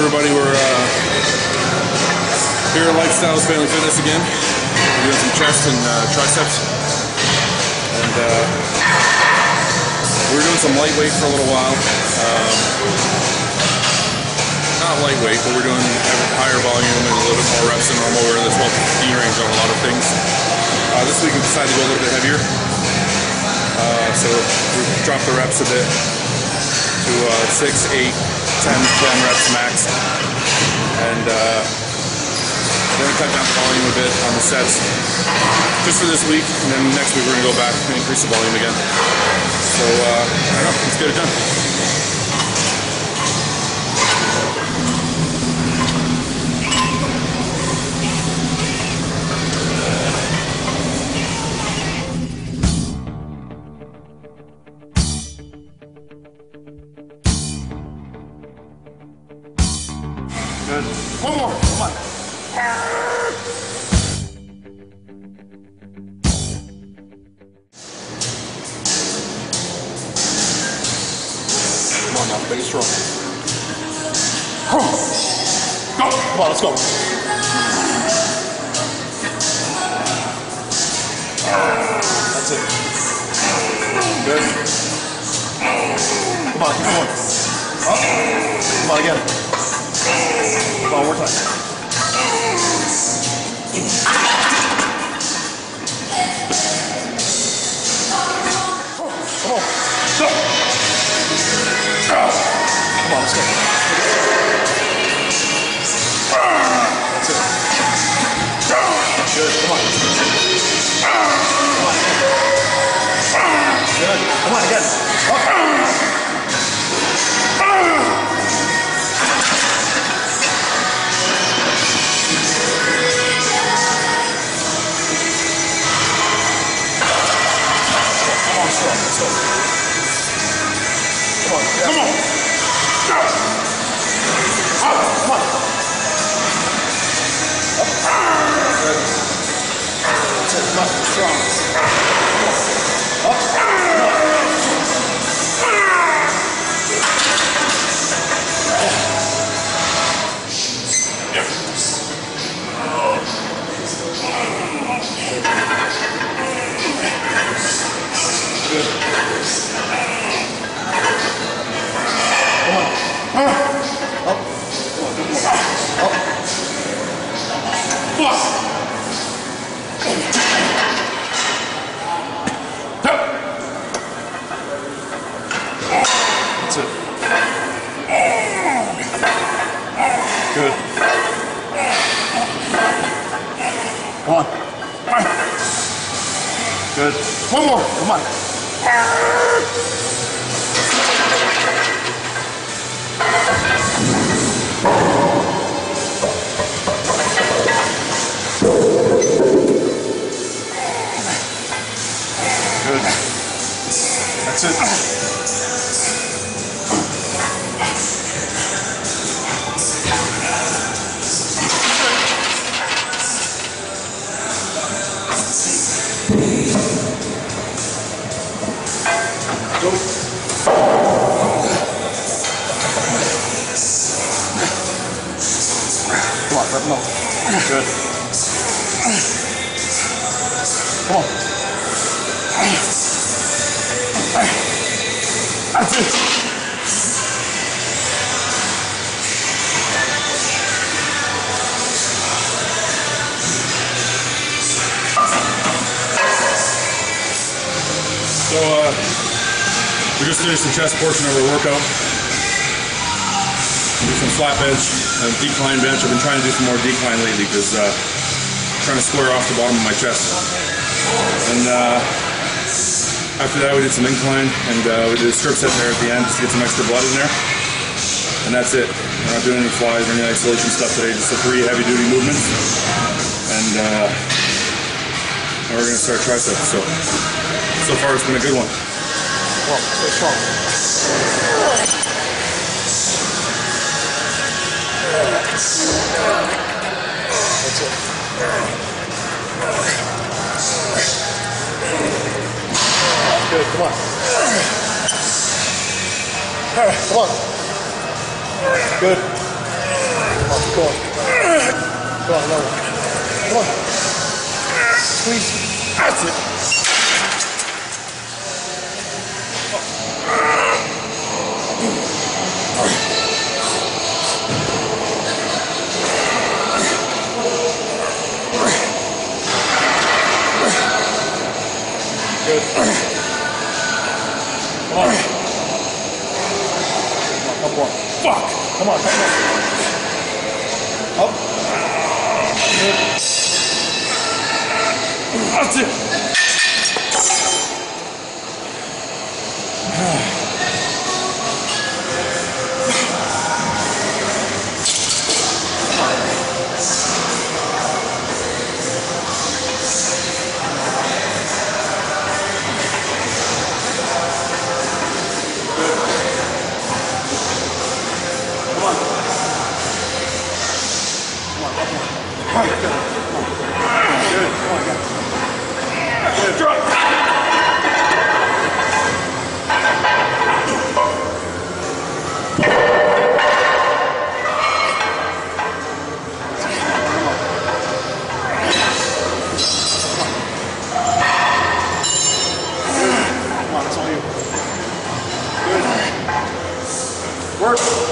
everybody. We're uh, here at Lifestyles Family Fitness again. We're doing some chest and uh, triceps. And uh, we were doing some lightweight for a little while. Um, not lightweight, but we're doing higher volume and a little bit more reps than normal. We're in the 12 to 15 range on a lot of things. Uh, this week we decided to go a little bit heavier. Uh, so we dropped the reps a bit to uh, 6, 8, 10, 10 reps max. And uh, we're going to cut down the volume a bit on the sets just for this week. And then next week we're going to go back and increase the volume again. So, uh, I don't know, let's get it done. Make it strong. Go. Come on, let's go. That's it. Good. Come on, keep going. Up. Come on again. Come on, one more time. On, let's go. It. Come on. Strong. Come on. Up. Come on. That's it. Good. Come on. Good. One more. Come on. Good. That's it. Come on, wrap them up. Good. Come on. That's it. So, uh, we just finished the chest portion of our workout. Do some flat bench, and decline bench. I've been trying to do some more decline lately because uh, I'm trying to square off the bottom of my chest. And uh, after that, we did some incline, and uh, we did a strip set there at the end just to get some extra blood in there. And that's it. We're not doing any flies or any isolation stuff today, just the three heavy duty movements. And uh, now we're to start triceps. So, so far it's been a good one. That's it. Good, come on. Alright, come on. Good. Come on, Come on. Come on. Come on. Squeeze. That's it. Come on. Up one. Fuck! Come on, come on. Up. Good. That's it. work.